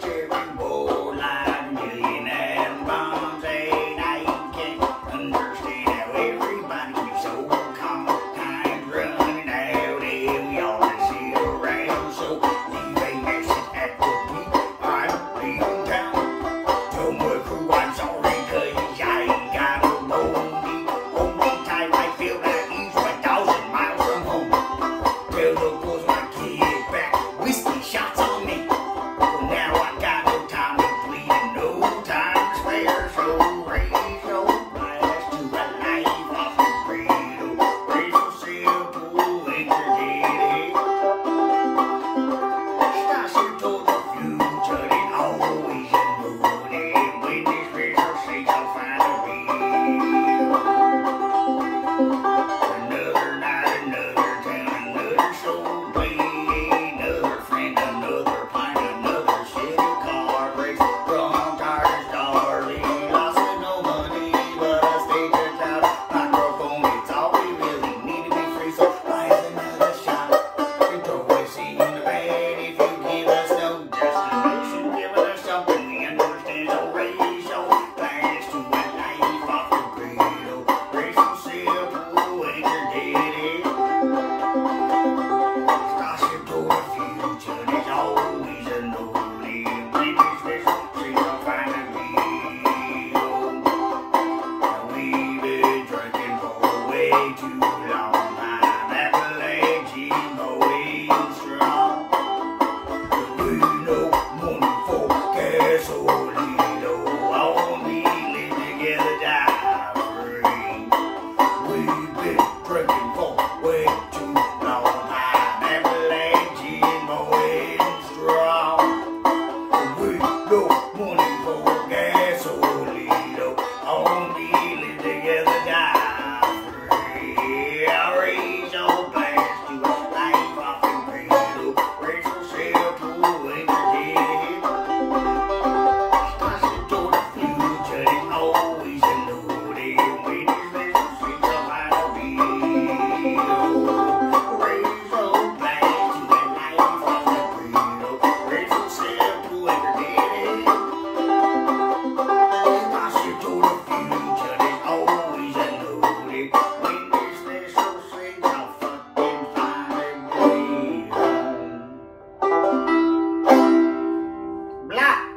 cheering, boy. made lại.